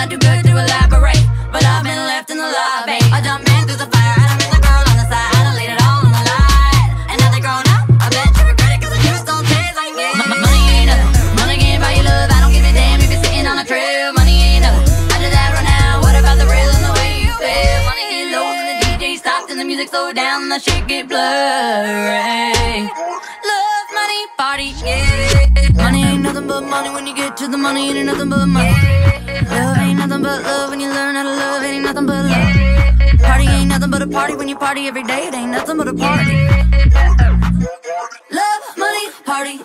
not too good to elaborate But I've been left in the lobby. I dump man through the fire and I'm in the girl on the side. I laid it all on the line And now they're grown up I bet you regret it cause the juice don't taste like me. M Money ain't nothing Money can't buy your love. I don't give a damn if you're sitting on a trail Money ain't nothing After that right now. What about the real and the way you feel? Money get low and the DJ stops And the music slow down and the shit get blurry. Love, money, party, yeah. Money ain't nothing but money When you get to the money It ain't nothing but money. Love ain't nothing but love when you learn how to love. It ain't nothing but love. Party ain't nothing but a party when you party every day. It ain't nothing but a party. Love, money, party.